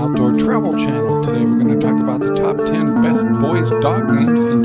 Outdoor Travel Channel. Today we're going to talk about the top 10 best boys dog names in